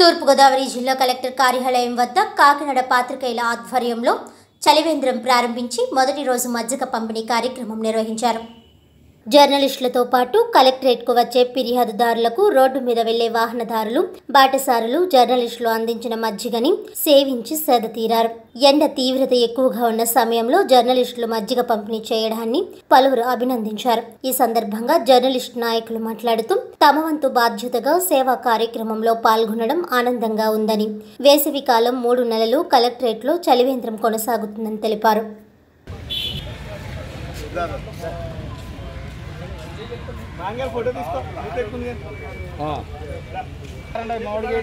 తూర్పుగోదావరి జిల్లా కలెక్టర్ కార్యాలయం వద్ద కాకినాడ పాత్రికేయుల ఆధ్వర్యంలో చలివేంద్రం ప్రారంభించి మొదటి రోజు మజ్జిగ పంపిణీ కార్యక్రమం నిర్వహించారు. జర్నలిస్టులతో పాటు కలెక్టరేట్కు వచ్చే ఫిర్యాదుదారులకు రోడ్డు మీద వెళ్ళే వాహనదారులు బాటసారులు జర్నలిస్టులు అందించిన మజ్జిగని సేవించి సేదతీరారు ఎండ తీవ్రత ఎక్కువగా ఉన్న సమయంలో జర్నలిస్టులు మజ్జిగ పంపిణీ చేయడాన్ని పలువురు అభినందించారు. ఈ సందర్భంగా జర్నలిస్టు నాయకులు మాట్లాడుతూ తమ వంతు బాధ్యతగా సేవా కార్యక్రమంలో పాల్గొనడం ఆనందంగా ఉందని వేసవి కాలం మూడు నెలలు కలెక్టరేట్లో చలివేంద్రం కొనసాగుతుందని తెలిపారు. ఫోటో తీసుకో. మామిడి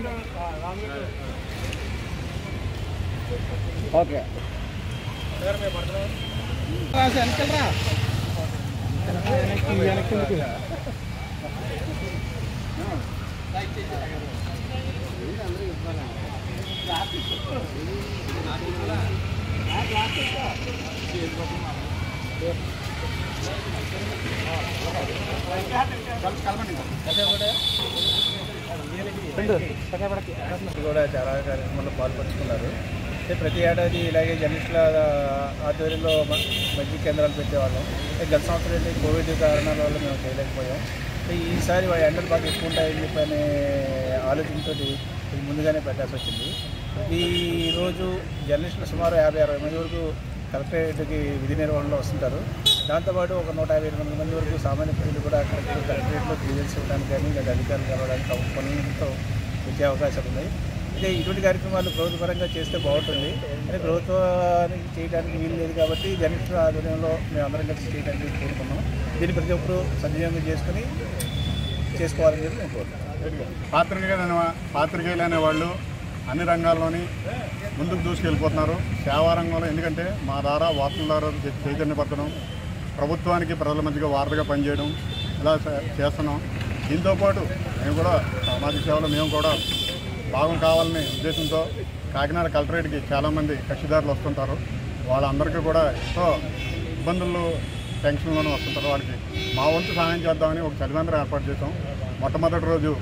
ఓకే వెనకరా వెనక్కి ఎందుకు? కూడా చాలా కార్యక్రమాల్లో పాల్పంచుకున్నారు ప్రతి ఏడాది ఇలాగే జర్నలిస్టుల ఆధ్వర్యంలో మంచి కేంద్రాలు పెట్టేవాళ్ళం. గత సంవత్సరం అయితే కోవిడ్ కారణాల వల్ల మేము చేయలేకపోయాం. ఈసారి వా- ఎండలు బాగా ఎక్కువ ఉంటాయని చెప్పి అనే ఆలోచనతో ముందుగానే పెట్టాల్సి వచ్చింది. ఈరోజు జర్నలిస్టులు సుమారు యాభై అరవై మంది వరకు కలెక్టరేట్కి విధి నిర్వహణలో వస్తుంటారు. దాంతోపాటు ఒక నూట యాభై ఎనిమిది మంది వరకు సామాన్య ప్రజలు కూడా అక్కడికి కలెక్టరేట్లో క్లియర్స్ ఇవ్వడానికి కానీ లేదా అధికారులు కలవడానికి పనులతో వచ్చే అవకాశాలు ఉన్నాయి. అయితే ఇటువంటి కార్యక్రమాలు ప్రభుత్వపరంగా చేస్తే బాగుంటుంది. అంటే ప్రభుత్వానికి చేయడానికి వీలు లేదు కాబట్టి జనరల్ ఆధ్వర్యంలో మేము అందరం కలిసి చేయడానికి కోరుకున్నాం. దీన్ని ప్రతి ఒక్కరూ సద్వినియోగం చేసుకుని చేసుకోవాలని చెప్పి నేను కోరుతున్నాం పాత్రికేయులు అనే పాత్రికేయులు అనేవాళ్ళు అన్ని రంగాల్లోని ముందుకు దూసుకెళ్ళిపోతున్నారు. సేవా రంగంలో ఎందుకంటే మా ద్వారా వార్తల ద్వారా చై- చైతన్యపరచడం ప్రభుత్వానికి ప్రజల మధ్యగా వార్తగా పనిచేయడం ఇలా చేస్తున్నాం. దీంతోపాటు మేము కూడా సామాజిక సేవలో మేము కూడా భాగం కావాలనే ఉద్దేశంతో కాకినాడ కలెక్టరేట్కి చాలామంది కక్షిదారులు వస్తుంటారు. వాళ్ళందరికీ కూడా ఎంతో ఇబ్బందులు టెన్షన్లోనూ వస్తుంటారు. వాడికి మా వంతు సహాయం చేద్దామని ఒక చలివేంద్రం ఏర్పాటు చేసాం మొట్టమొదటి రోజు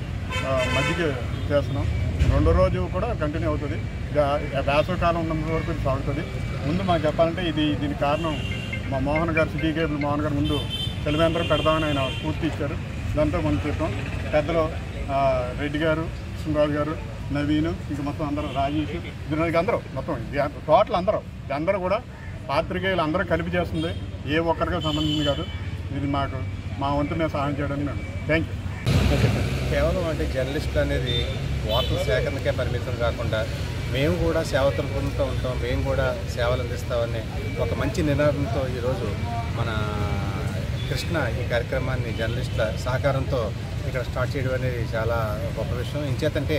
ఆ, మజ్జిగ చేస్తున్నాం. రెండో రోజు కూడా కంటిన్యూ అవుతుంది. గా- వేసవికాలం ఉన్నంత వరకు ఇది సాగుతుంది. ముందు మాకు చెప్పాలంటే ఇది దీని కారణం మా మోహన్ గారు సిటీ కేబుల్ మోహన్ గారు ముందు తెలివేంద్రం పెడదామని ఆయన స్ఫూర్తి ఇచ్చారు. దాంతో మనం చెప్పాం. పెద్దలు రెడ్డి గారు కృష్ణరాజు గారు నవీన్ ఇంకా మొత్తం అందరూ రాజేష్ దీనికి అందరూ మొత్తం టోటల్ అందరూ. ఇది అందరూ కూడా పాత్రికేయులు అందరూ కలిపి చేస్తుంది. ఏ ఒక్కరికి సంబంధించింది కాదు. ఇది మాకు మా వంతు మేము సహాయం చేయడానికి నేను థ్యాంక్ యూ కేవలం అంటే జర్నలిస్ట్ అనేది వార్తల సేకరణకే పరిమితం కాకుండా మేము కూడా సేవ ఉంటాం మేము కూడా సేవలు అందిస్తామనే ఒక మంచి నినాదంతో ఈరోజు మన కృష్ణ ఈ కార్యక్రమాన్ని జర్నలిస్టుల సహకారంతో ఇక్కడ స్టార్ట్ చేయడం అనేది చాలా గొప్ప విషయం. ఇంచేతంటే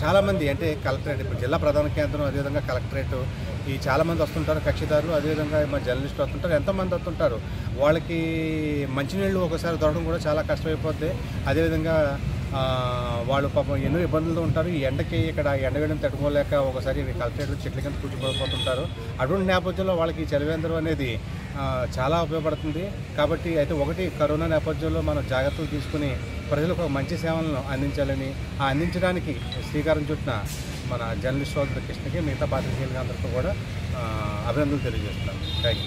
చాలామంది అంటే కలెక్టరేట్ ఇప్పుడు జిల్లా ప్రధాన కేంద్రం అదేవిధంగా కలెక్టరేట్ ఈ చాలామంది వస్తుంటారు కక్షిదారులు అదేవిధంగా మా జర్నలిస్టులు వస్తుంటారు ఎంతోమంది వస్తుంటారు. వాళ్ళకి మంచినీళ్ళు ఒకసారి దొరకడం కూడా చాలా కష్టమైపోద్ది. అదేవిధంగా వాళ్ళు పాపం ఎన్నో ఇబ్బందులతో ఉంటారు. ఈ ఎండకి ఇక్కడ ఎండ వేయడం తట్టుకోలేక ఒకసారి కలెక్టరేట్లో చెట్ల కింద కూర్చుపడిపోతుంటారు అటువంటి నేపథ్యంలో వాళ్ళకి చలివేంద్రం అనేది చాలా ఉపయోగపడుతుంది. కాబట్టి అయితే ఒకటి కరోనా నేపథ్యంలో మనం జాగ్రత్తలు తీసుకుని ప్రజలకు ఒక మంచి సేవలను అందించాలని ఆ అందించడానికి శ్రీకారం చుట్టిన మన జర్నలిస్ట్ సోదరు కృష్ణకి మిగతా పాత్రికేయులకి అందరికీ కూడా అభినందనలు తెలియజేస్తున్నాను. Thank you